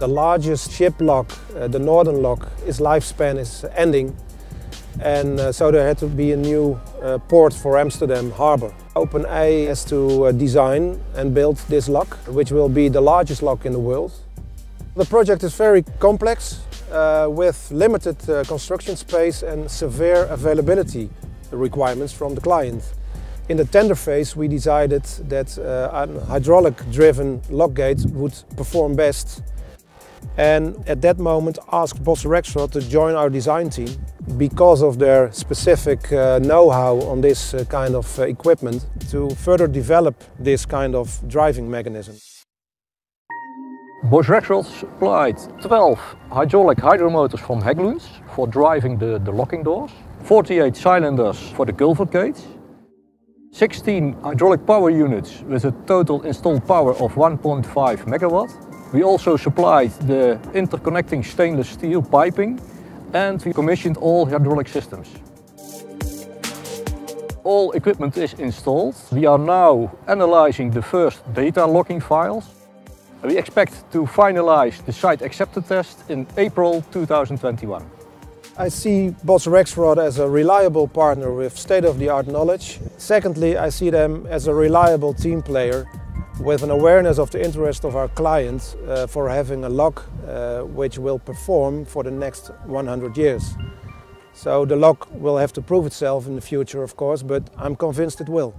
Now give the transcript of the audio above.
The largest ship lock, uh, the northern lock, its lifespan is ending and uh, so there had to be a new uh, port for Amsterdam harbour. OpenIJ has to uh, design and build this lock, which will be the largest lock in the world. The project is very complex, uh, with limited uh, construction space and severe availability requirements from the client. In the tender phase we decided that uh, a hydraulic-driven lock gate would perform best and at that moment asked Bosch Rexroth to join our design team because of their specific uh, know-how on this uh, kind of uh, equipment to further develop this kind of driving mechanism. Bosch Rexroth supplied 12 hydraulic hydromotors from Hägglunds for driving the, the locking doors, 48 cylinders for the culvert gates, 16 hydraulic power units with a total installed power of 1.5 megawatt. We also supplied the interconnecting stainless steel piping and we commissioned all hydraulic systems. All equipment is installed. We are now analyzing the first data logging files. We expect to finalize the site acceptance test in April 2021. I see Bosch Rexroth as a reliable partner with state-of-the-art knowledge. Secondly, I see them as a reliable team player with an awareness of the interest of our clients uh, for having a lock uh, which will perform for the next 100 years. So the lock will have to prove itself in the future, of course, but I'm convinced it will.